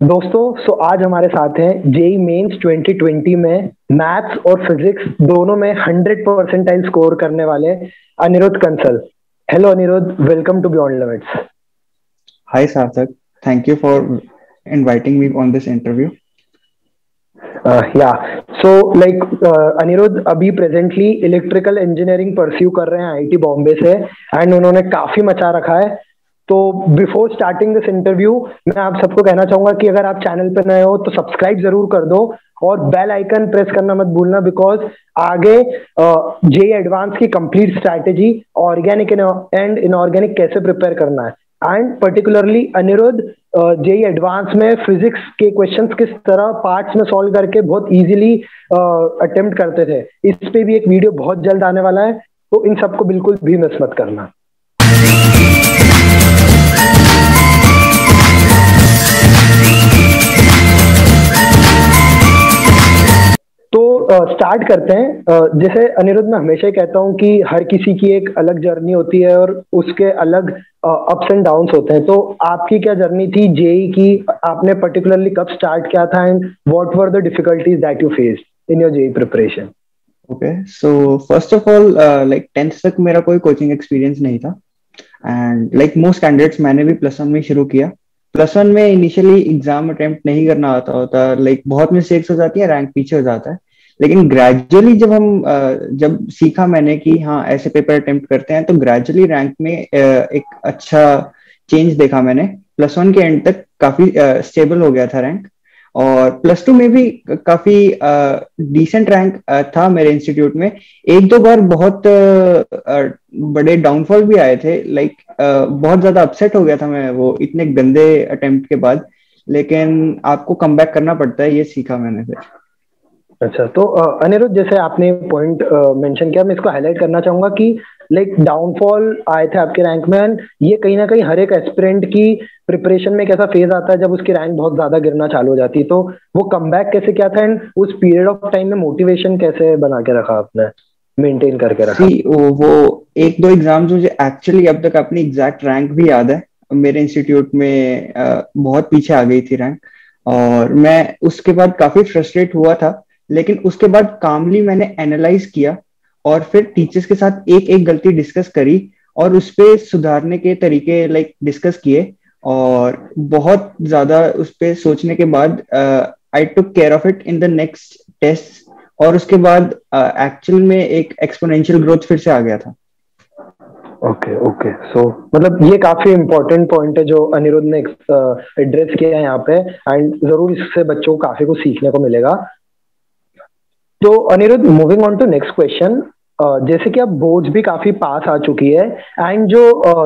दोस्तों सो आज हमारे साथ हैं जेई मेंस 2020 में मैथ्स और फिजिक्स दोनों में 100 परसेंटाइल स्कोर करने वाले Anirudh Kansal hello Anirudh welcome to beyond limits hi Sarthak thank you for inviting me on this interview yeah so like Anirudh अभी प्रेजेंटली इलेक्ट्रिकल इंजीनियरिंग परस्यू कर रहे हैं आईटी बॉम्बे से एंड उन्होंने काफ़ी मचा रखा है। तो बिफोर स्टार्टिंग दिस इंटरव्यू मैं आप सबको कहना चाहूँगा कि अगर आप चैनल पर नए हो तो सब्सक्राइब ज़रूर कर दो और बेल आइकन प्रेस करना मत भूलना बिकॉज़ आगे जे एडवांस की complete strategy organic and inorganic कैसे प्रिपेयर करना है। And particularly Anirudh JEE advance में फिजिक्स के क्वेश्चंस किस तरह पार्ट्स में सॉल्व करके बहुत इजीली अटेम्प्ट करते थे। इस पे भी एक वीडियो बहुत जल्द आने वाला है तो इन सबको बिल्कुल भी मिस मत करना। स्टार्ट करते हैं। जैसे अनिरुद्ध मैं हमेशा ही कहता हूँ कि हर किसी की एक अलग जर्नी होती है और उसके अलग अप्स एंड डाउन होते हैं। तो आपकी क्या जर्नी थी? जेई की आपने पर्टिकुलरली कब स्टार्ट किया था and what were the difficulties that you face in your JEE preparation okay so first of all like tenth तक मेरा कोई कोचिंग एक्सपीरियंस नहीं था। एंड लाइक मोस्ट कैंडिडेट्स मैंने भी प्लस वन में शुरू किया। प्लस वन में इनिशियली एग्ज़ाम अटेम्प्ट नहीं करना आता होता। लाइक like, बहुत मिस्टेक्स हो जाती है रैंक पीछे हो जाता है। लेकिन ग्रेजुअली जब हम जब सीखा मैंने कि हाँ ऐसे पेपर अटेम्प्ट करते हैं तो ग्रेजुअली रैंक में एक अच्छा चेंज देखा मैंने। प्लस वन के एंड तक काफ़ी स्टेबल हो गया था रैंक और प्लस टू में भी काफ़ी डिसेंट रैंक था मेरे इंस्टीट्यूट में। एक दो बार बहुत आ, बड़े डाउनफॉल भी आए थे। लाइक बहुत ज़्यादा अपसेट हो गया था मैं वो इतने गंदे अटेम्प्ट के बाद। लेकिन आपको कम करना पड़ता है ये सीखा मैंने फिर। अच्छा तो अनिरुद्ध जैसे आपने पॉइंट मेंशन किया मैं इसको हाईलाइट करना चाहूँगा कि लाइक डाउनफॉल आए थे आपके रैंक में ये कहीं ना कहीं हर एक एस्पिरेंट की प्रिपरेशन में कैसा फ़ेज़ आता है जब उसकी रैंक बहुत ज़्यादा गिरना चालू हो जाती है। तो वो कम कैसे क्या था एंड उस पीरियड ऑफ़ टाइम में मोटिवेशन कैसे बना के रखा आपने? मेंटेन करके रखा। See, वो एक दो एग्ज़ाम्स मुझे एक्चुअली अब तक अपनी एग्जैक्ट रैंक भी याद है। मेरे इंस्टीट्यूट में बहुत पीछे आ गई थी रैंक और मैं उसके बाद काफ़ी फ्रस्ट्रेट हुआ था। लेकिन उसके बाद कामली मैंने एनालाइज किया और फिर टीचर्स के साथ एक एक गलती डिस्कस करी और उस पर सुधारने के तरीके लाइक डिस्कस किए और बहुत ज़्यादा उस पर सोचने के बाद I took care of it in the next test और उसके बाद एक्चुअल uh, में एक एक्सपोनेंशियल ग्रोथ फिर से आ गया था। ओके ओके सो मतलब ये काफ़ी इंपॉर्टेंट पॉइंट है जो अनिरुद्ध ने एड्रेस uh, किया है यहाँ पे एंड ज़रूर इससे बच्चों को काफ़ी कुछ सीखने को मिलेगा। तो Anirudh moving on to next question जैसे कि अब बोर्ड्स भी काफ़ी पास आ चुकी है एंड जो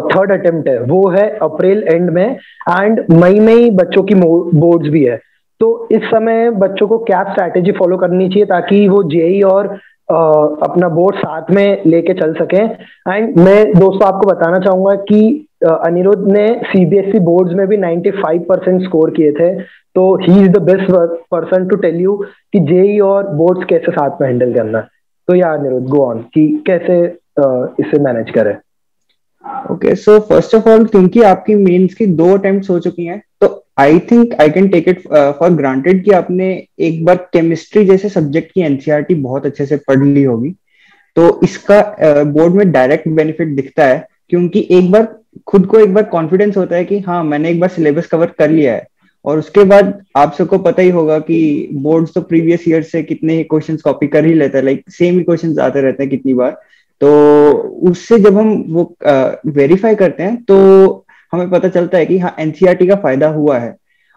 थर्ड uh, अटेम्प्ट है वो है अप्रैल एंड में एंड मई में ही बच्चों की बोर्ड्स भी है। तो इस समय बच्चों को क्या स्ट्रैटेजी फॉलो करनी चाहिए ताकि वो जेई और uh, अपना बोर्ड साथ में लेके चल सके? एंड मैं दोस्तों आपको बताना चाहूँगा कि अनिरुद्ध ने सीबीएसई बोर्ड्स में भी 95 परसेंट स्कोर किए थे। तो he is the best person to tell you कि जेई और बोर्ड्स कैसे साथ में हैंडल करना। तो या अनिरुद्ध गो ऑन कि कैसे इसे मैनेज करें। Okay so first of all क्योंकि आपकी मेंस की दो अटेम्प्ट हो चुकी हैं तो I think I can take it for granted कि आपने एक बार केमिस्ट्री जैसे सब्जेक्ट की एनसीईआरटी e बहुत अच्छे से पढ़ ली होगी। तो इसका बोर्ड uh, में डायरेक्ट बेनिफिट दिखता है। क्योंकि एक बार, खुद को एक बार कॉन्फिडेंस होता है कि हाँ मैंने एक बार सिलेबस कवर कर लिया है। और उसके बाद आप सबको पता ही होगा कि बोर्ड तो प्रीवियस ईयर से कितने ही क्वेश्चन कॉपी कर ही लेते हैं लाइक सेम ही क्वेश्चन आते रहते हैं कितनी बार। तो उससे जब हम वो वेरीफाई करते हैं तो हमें पता चलता है कि हाँ एनसीआरटी e का फ़ायदा हुआ है।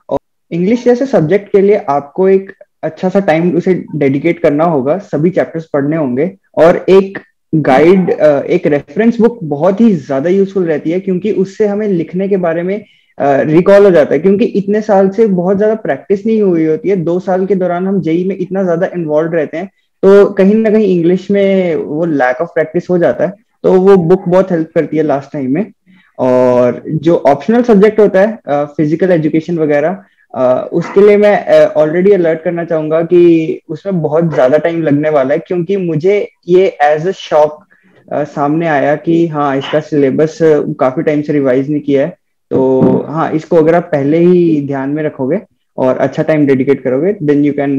और इंग्लिश जैसे सब्जेक्ट के लिए आपको एक अच्छा सा टाइम उसे डेडिकेट करना होगा, सभी चैप्टर्स पढ़ने होंगे। और एक गाइड एक रेफरेंस बुक बहुत ही ज़्यादा यूजफुल रहती है क्योंकि उससे हमें लिखने के बारे में रिकॉल हो जाता है क्योंकि इतने साल से बहुत ज़्यादा प्रैक्टिस नहीं हुई होती है। दो साल के दौरान हम जेई में इतना ज़्यादा इन्वॉल्व रहते हैं तो कहीं ना कहीं इंग्लिश में वो लैक ऑफ़ प्रैक्टिस हो जाता है। तो वो बुक बहुत हेल्प करती है लास्ट टाइम में। और जो ऑप्शनल सब्जेक्ट होता है फ़िज़िकल एजुकेशन वगैरह उसके लिए मैं ऑलरेडी अलर्ट करना चाहूँगा कि उसमें बहुत ज़्यादा टाइम लगने वाला है क्योंकि मुझे ये एज अ शॉक सामने आया कि हाँ इसका सिलेबस काफ़ी टाइम से रिवाइज नहीं किया है। तो हाँ इसको अगर आप पहले ही ध्यान में रखोगे और अच्छा टाइम डेडिकेट करोगे then you can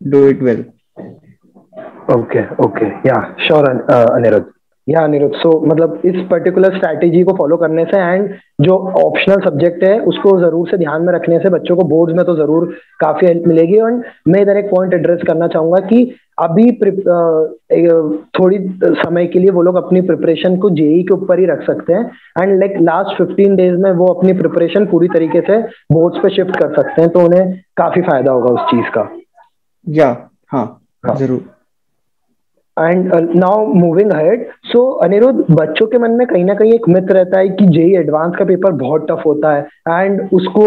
do it well okay okay yeah sure Anirudh. Yeah Anirudh so मतलब इस पर्टिकुलर स्ट्रैटेजी को फॉलो करने से एंड जो ऑप्शनल सब्जेक्ट है उसको ज़रूर से ध्यान में रखने से बच्चों को बोर्ड्स में तो ज़रूर काफ़ी हेल्प मिलेगी। एंड मैं इधर एक पॉइंट एड्रेस करना चाहूँगा कि अभी थोड़ी समय के लिए वो लोग अपनी प्रिपरेशन को जेई के ऊपर ही रख सकते हैं। And like last fifteen days में वो अपनी प्रिपरेशन पूरी तरीके से बोर्ड्स पे शिफ्ट कर सकते हैं तो उन्हें काफ़ी फ़ायदा होगा उस चीज़ का। या हाँ, हाँ। ज़रूर। And now moving ahead so Anirudh बच्चों के मन में कहीं ना कहीं एक मित्र रहता है कि जेई एडवांस का पेपर बहुत टफ होता है। एंड उसको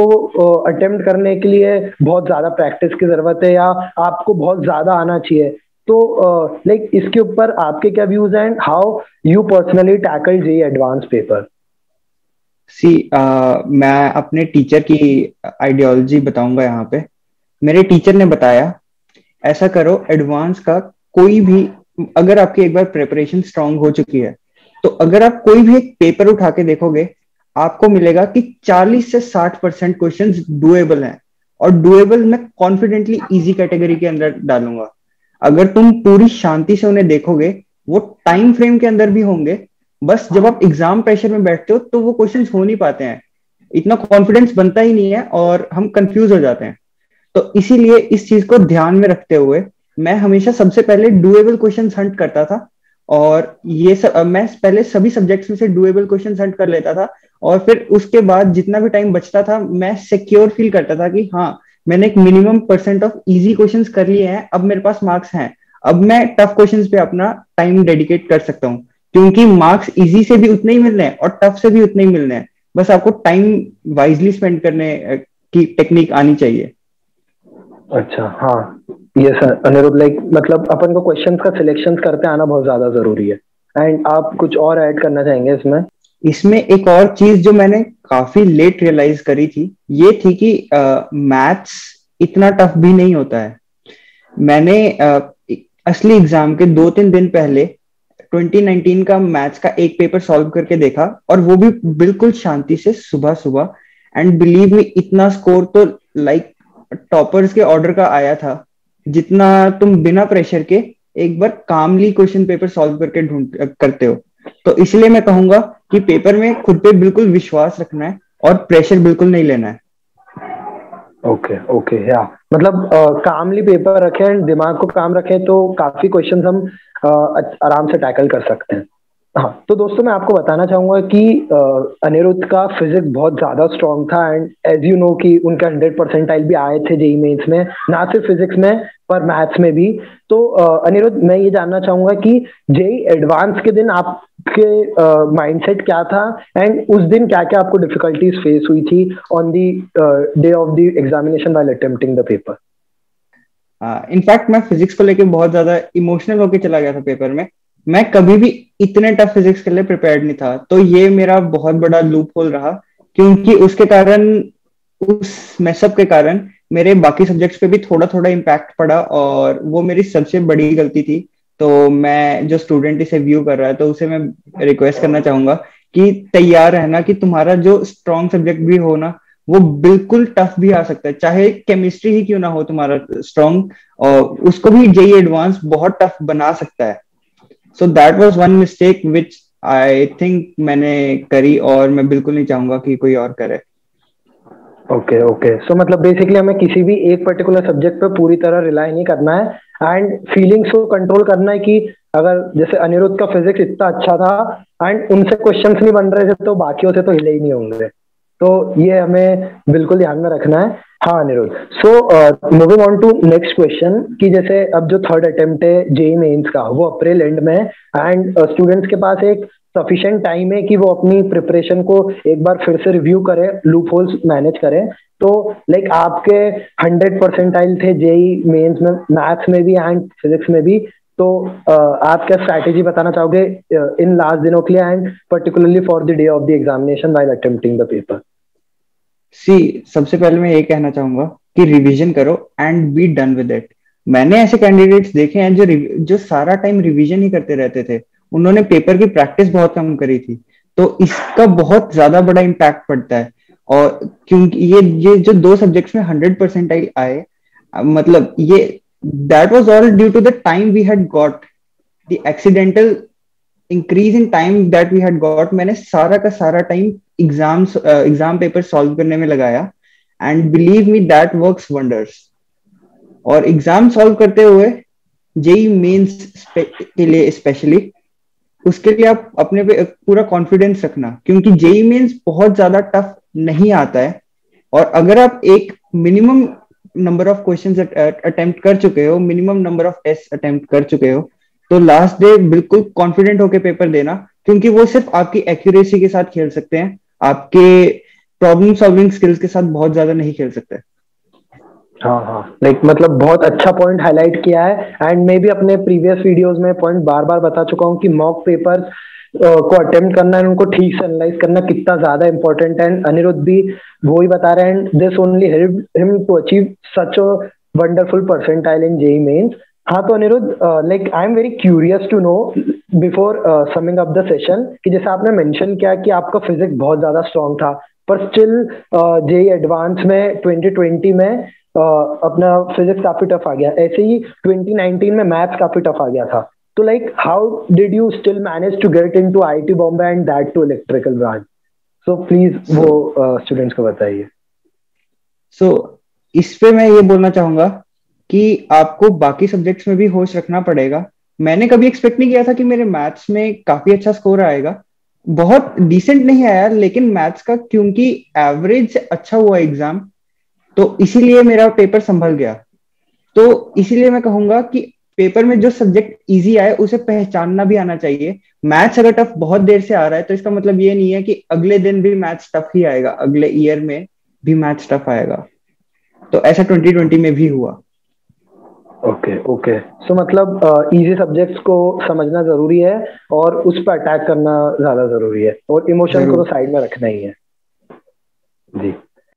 अटेम्प्ट uh, करने के लिए बहुत ज़्यादा प्रैक्टिस की ज़रूरत है या आपको बहुत ज़्यादा आना चाहिए। तो लाइक uh, like, इसके ऊपर आपके क्या views and how you personally tackle JEE advance paper see uh, मैं अपने टीचर की आइडियोलॉजी बताऊँगा यहाँ पे। मेरे टीचर ने बताया ऐसा करो एडवांस का कोई भी अगर आपकी एक बार प्रिपरेशन स्ट्रांग हो चुकी है तो अगर आप कोई भी एक पेपर उठा के देखोगे, आपको मिलेगा कि 40 से 60 परसेंट क्वेश्चन डुएबल हैं और डुएबल मैं कॉन्फिडेंटली इजी कैटेगरी के अंदर डालूँगा। अगर तुम पूरी शांति से उन्हें देखोगे, वो टाइम फ्रेम के अंदर भी होंगे, बस जब आप एग्ज़ाम प्रेशर में बैठते हो तो वो क्वेश्चन हो नहीं पाते हैं। इतना कॉन्फिडेंस बनता ही नहीं है और हम कंफ्यूज हो जाते हैं। तो इसीलिए इस चीज़ को ध्यान में रखते हुए मैं हमेशा सबसे पहले डुएबल क्वेश्चन हंट करता था और ये सब मैं पहले सभी सब्जेक्ट्स में से डुएबल क्वेश्चन हंट कर लेता था और फिर उसके बाद जितना भी टाइम बचता था, मैं सिक्योर फील करता था कि हाँ मैंने एक minimum percent of easy questions कर लिए हैं, अब मेरे पास मार्क्स हैं। अब मैं टफ क्वेश्चंस पे अपना टाइम डेडिकेट कर सकता हूँ, क्योंकि मार्क्स इजी से भी उतने ही मिलने हैं और टफ से भी उतने ही मिलने हैं। बस आपको टाइम वाइजली स्पेंड करने की टेक्निक आनी चाहिए। अच्छा हाँ। ये सर अनिरुद्ध लाइक मतलब अपन को क्वेश्चंस का सिलेक्शन करते आना बहुत ज़्यादा ज़रूरी है। एंड आप कुछ और ऐड करना चाहेंगे इसमें? इसमें एक और चीज़ जो मैंने काफ़ी लेट रियलाइज़ करी थी ये थी कि मैथ्स इतना टफ भी नहीं होता है। मैंने uh, असली एग्ज़ाम के दो तीन दिन पहले 2019 का मैथ्स का एक पेपर सॉल्व करके देखा और वो भी बिल्कुल शांति से सुबह सुबह एंड बिलीव मी इतना स्कोर तो लाइक टॉपर्स के ऑर्डर का आया था, जितना तुम बिना प्रेशर के एक बार कामली क्वेश्चन पेपर सॉल्व करके ढूंढ करते हो। तो इसलिए मैं कहूँगा कि पेपर में खुद पे बिल्कुल विश्वास रखना है और प्रेशर बिल्कुल नहीं लेना है। ओके ओके या मतलब कामली पेपर रखें, दिमाग को काम रखें तो काफ़ी क्वेश्चंस हम आराम से टैकल कर सकते हैं। हाँ तो दोस्तों मैं आपको बताना चाहूँगा कि अनिरुद्ध का फिजिक्स बहुत ज़्यादा स्ट्रॉन्ग था एंड एज यू नो कि उनके हंड्रेड परसेंटाइल भी आए थे जेई मेन्स में, ना सिर्फ़ फिजिक्स में, पर मैथ्स में भी। तो अनिरुद्ध, मैं ये जानना चाहूँगा कि जेई एडवांस के दिन आपके माइंडसेट क्या था एंड उस दिन क्या क्या आपको डिफिकल्टीज फेस हुई थी on the day of the examination while attempting the paper in fact मैं फिजिक्स को लेकर बहुत ज़्यादा इमोशनल होकर चला गया था पेपर में। मैं कभी भी इतने टफ फिजिक्स के लिए प्रिपेयर्ड नहीं था। तो ये मेरा बहुत बड़ा लूप होल रहा, क्योंकि उसके कारण, उस मैसअप के कारण मेरे बाकी सब्जेक्ट्स पे भी थोड़ा थोड़ा इम्पैक्ट पड़ा और वो मेरी सबसे बड़ी गलती थी। तो मैं जो स्टूडेंट इसे व्यू कर रहा है तो उसे मैं रिक्वेस्ट करना चाहूँगा कि तैयार रहना कि तुम्हारा जो स्ट्रॉन्ग सब्जेक्ट भी हो ना, वो बिल्कुल टफ भी आ सकता है। चाहे केमिस्ट्री ही क्यों ना हो तुम्हारा स्ट्रॉन्ग और उसको भी जेई एडवांस बहुत टफ बना सकता है। So that was one mistake which I think मैंने करी और मैं बिल्कुल नहीं चाहूँगा कि कोई और करे। ओके ओके सो मतलब बेसिकली हमें किसी भी एक पर्टिकुलर सब्जेक्ट पे पूरी तरह रिलाई नहीं करना है। एंड फीलिंग्स को कंट्रोल करना है कि अगर जैसे अनिरुद्ध का फिजिक्स इतना अच्छा था एंड उनसे क्वेश्चंस नहीं बन रहे थे तो बाकियों से तो हिले ही नहीं होंगे। तो ये हमें बिल्कुल ध्यान में रखना है। हाँ Anirudh so moving on to next question कि जैसे अब जो थर्ड अटेम्प्ट है जेई मेन्स का वो अप्रैल एंड में है एंड स्टूडेंट्स uh, के पास एक सफिशिएंट टाइम है कि वो अपनी प्रिपरेशन को एक बार फिर से रिव्यू करें लूप होल्स मैनेज करें। तो लाइक like, आपके हंड्रेड परसेंटाइल थे जेई मेंस में मैथ्स में भी एंड फिजिक्स में भी तो uh, आप क्या स्ट्रैटेजी बताना चाहोगे इन लास्ट दिनों के लिए and particularly for the day of the examination while attempting the paper see सबसे पहले मैं ये कहना चाहूँगा कि रिवीजन करो and be done with it मैंने ऐसे कैंडिडेट्स देखे हैं जो जो सारा टाइम रिवीजन ही करते रहते थे। उन्होंने पेपर की प्रैक्टिस बहुत कम करी थी। तो इसका बहुत ज़्यादा बड़ा इम्पैक्ट पड़ता है। और क्योंकि ये ये जो दो सब्जेक्ट्स में हंड्रेड परसेंटाइल आए मतलब ये that was all due to the time we had got the accidental increase in time that we had got मैंने सारा का सारा time exams exam paper solve करने में लगाया। And believe me that works wonders और एग्ज़ाम सॉल्व करते हुए, जेई मेंस के लिए स्पेशली उसके लिए आप अपने पे पूरा कॉन्फिडेंस रखना। क्योंकि जेई मेंस बहुत ज़्यादा टफ नहीं आता है। और अगर आप एक minimum number of questions attempt कर चुके हो minimum number of test attempt कर चुके हो तो लास्ट डे बिल्कुल कॉन्फिडेंट होकर पेपर देना, क्योंकि वो सिर्फ़ आपकी एक्यूरेसी के साथ खेल सकते हैं। आपके प्रॉब्लम सॉल्विंग स्किल्स के साथ बहुत ज़्यादा नहीं खेल सकते। हाँ हाँ। मतलब बहुत अच्छा पॉइंट हाईलाइट किया है। एंड मे भी अपने प्रीवियस वीडियोस में पॉइंट बार बार बता चुका हूँ कि मॉक पेपर को अटेम्प्ट करना है उनको ठीक से एनालाइज करना कितना ज़्यादा इंपॉर्टेंट है। अनिरुद्ध भी वो ही बता रहे हैं and this only help him to achieve such a wonderful percentile in JEE Mains हाँ तो Anirudh like I am very curious to know before summing up the session कि जैसे आपने मेंशन किया कि आपका फिजिक्स बहुत ज़्यादा स्ट्रांग था पर स्टिल जेई एडवांस में 2020 में uh, अपना फिजिक्स काफ़ी टफ आ गया। ऐसे ही 2019 में मैथ्स काफ़ी टफ आ गया था। तो like how did you still manage to get into IIT Bombay and that too electrical branch so please वो स्टूडेंट्स uh, को बताइए। सो so, इस पे मैं ये बोलना चाहूँगा कि आपको बाकी सब्जेक्ट्स में भी होश रखना पड़ेगा। मैंने कभी एक्सपेक्ट नहीं किया था कि मेरे मैथ्स में काफ़ी अच्छा स्कोर आएगा। बहुत डिसेंट नहीं आया लेकिन मैथ्स का क्योंकि एवरेज अच्छा हुआ एग्ज़ाम तो इसीलिए मेरा पेपर संभल गया। तो इसीलिए मैं कहूँगा कि पेपर में जो सब्जेक्ट इजी आए, उसे पहचानना भी आना चाहिए। मैथ्स अगर टफ बहुत देर से आ रहा है तो इसका मतलब ये नहीं है कि अगले दिन भी मैथ्स टफ ही आएगा, अगले ईयर में भी मैथ्स टफ आएगा। तो ऐसा 2020 में भी हुआ। ओके ओके सो मतलब इजी uh, सब्जेक्ट्स को समझना ज़रूरी है और उस पर अटैक करना ज़्यादा ज़रूरी है और इमोशन को तो साइड में रखना ही है। जी।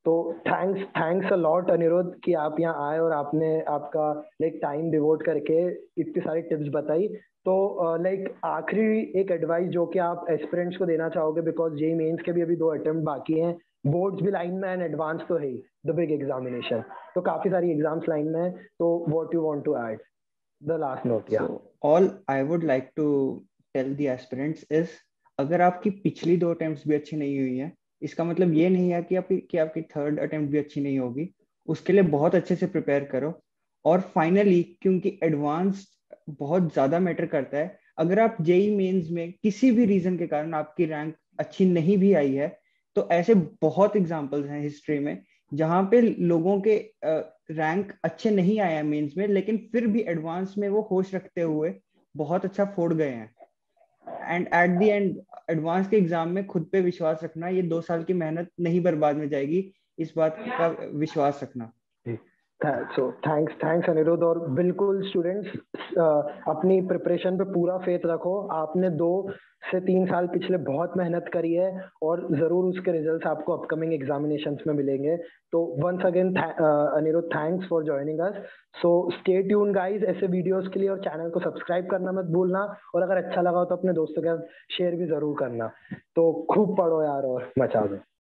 तो thanks thanks a lot Anirudh कि आप यहाँ आए और आपने आपका लाइक टाइम डिवोट करके इतनी सारी टिप्स बताई। तो लाइक uh, आखिरी एक एडवाइस जो कि आप एस्पिरेंट्स को देना चाहोगे बिकॉज़ जे मेंस के भी अभी दो अटेम्प्ट बाकी हैं बोर्ड्स भी लाइन में एंड एडवांस तो है द बिग एग्जामिनेशन तो काफ़ी सारी एग्ज़ाम्स लाइन में है तो what you want to add the last note yeah all I would like to tell the aspirants is अगर आपकी पिछली दो अटेम्प्ट्स भी अच्छी नहीं हुई हैं इसका मतलब ये नहीं है कि आपकी कि आपकी थर्ड अटेम्प्ट भी अच्छी नहीं होगी उसके लिए बहुत अच्छे से प्रिपेयर करो और फाइनली क्योंकि एडवांस बहुत ज़्यादा मैटर करता है। अगर आप जेई मेंस में किसी भी रीजन के कारण आपकी रैंक अच्छी नहीं भी आई है तो ऐसे बहुत एग्जाम्पल्स हैं हिस्ट्री में, जहाँ पे लोगों के रैंक अच्छे नहीं आए हैं मेंस में, लेकिन फिर भी एडवांस में वो होश रखते हुए बहुत अच्छा फोड़ गए हैं। And at the end advance के एग्ज़ाम में खुद पे विश्वास रखना, ये दो साल की मेहनत नहीं बर्बाद में जाएगी, इस बात का विश्वास रखना। सो थैंक्स थैंक्स अनिरुद्ध और बिल्कुल स्टूडेंट्स अपनी प्रिपरेशन पे पूरा फेथ रखो। आपने दो से तीन साल पिछले बहुत मेहनत करी है और ज़रूर उसके रिजल्ट्स आपको अपकमिंग एग्जामिनेशंस में मिलेंगे। तो once again Anirudh thanks for joining us so stay tune guys ऐसे वीडियोस के लिए और चैनल को सब्सक्राइब करना मत भूलना। और अगर अच्छा लगा हो तो अपने दोस्तों के साथ शेयर भी ज़रूर करना। तो खूब पढ़ो यार और मचा दो